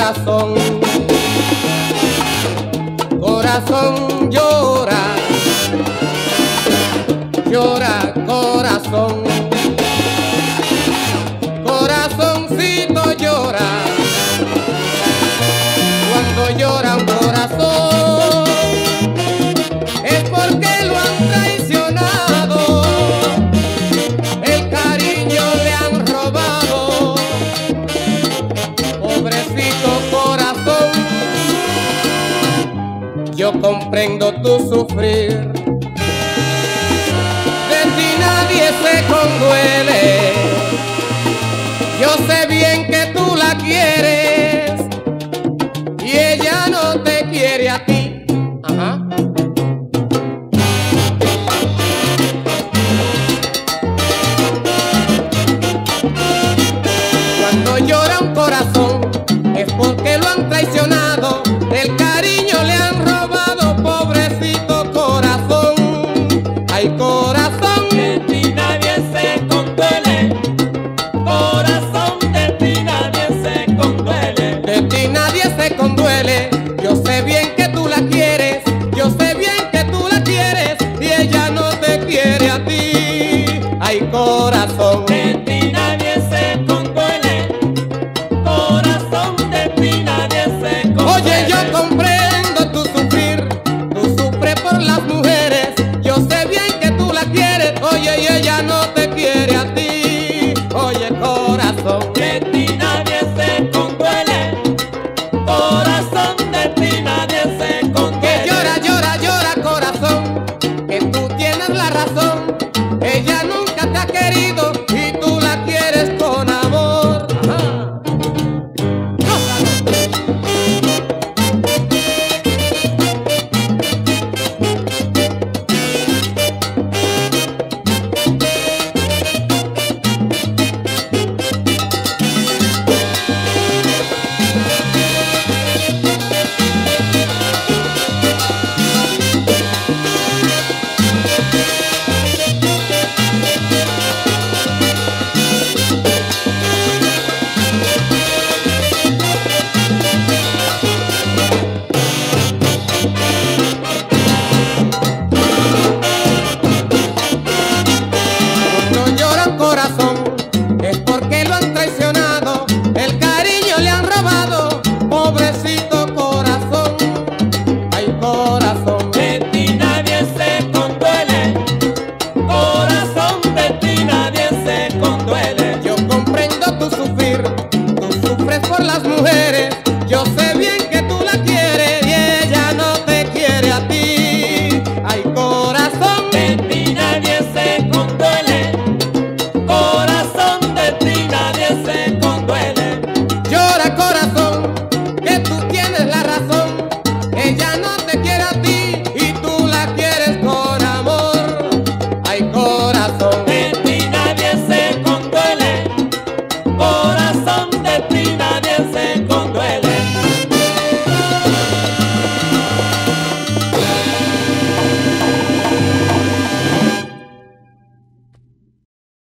corazón. Corazón llora, llora corazón. Corazoncito llora, cuando llora yo comprendo tu sufrir. De ti nadie se conduele, yo sé bien que tú la quieres y ella no te quiere a ti. Ajá. Cuando llora un corazón. Oye, y ella no te quiere. por las mujeres. Yo sé bien que tú la quieres y ella no te quiere a ti. Ay, corazón, de ti nadie se conduele. Corazón, de ti nadie se conduele. Llora, corazón, que tú tienes la razón. Ella no te quiere a ti y tú la quieres con amor. Ay, corazón.